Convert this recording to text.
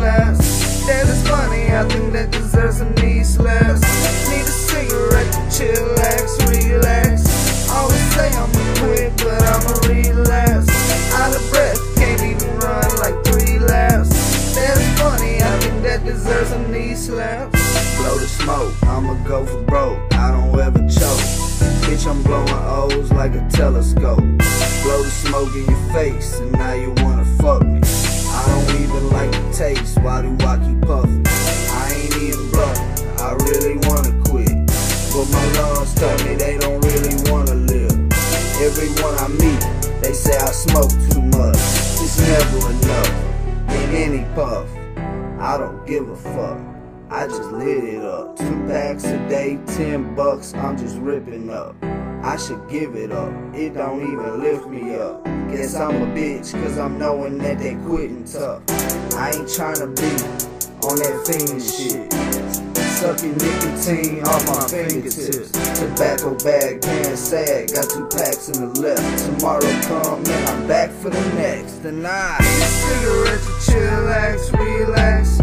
That is funny, I think that deserves a knee slap. Need a cigarette to chillax, relax. Always say I'm a quit, but I'm a relapse. Out of breath, can't even run like three laps. That is funny, I think that deserves a knee slap. Blow the smoke, I'ma go for broke, I don't ever choke. Bitch, I'm blowing O's like a telescope. Blow the smoke in your face, and now you wanna fuck me. I don't even like to take why do I keep puffing? I ain't even bluffing, I really wanna quit. But my lungs tell me they don't really wanna live. Everyone I meet, they say I smoke too much. It's never enough. In any puff, I don't give a fuck. I just lit it up. Two packs a day, ten bucks, I'm just ripping up. I should give it up. It don't even lift me up. Guess I'm a bitch, cause I'm knowing that they quitting tough. I ain't tryna be on that fiend shit. Sucking nicotine off my fingertips. Tobacco bag, pan sad. Got two packs in the left. Tomorrow come and I'm back for the next. I cigarettes, chillax, relax.